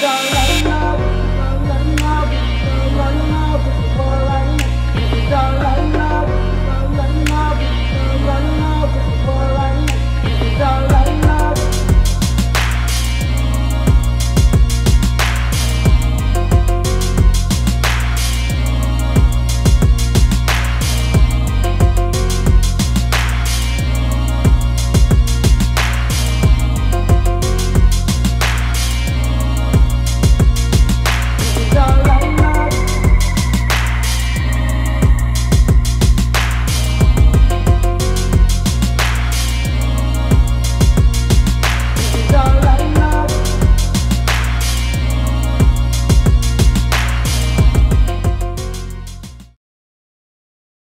Don't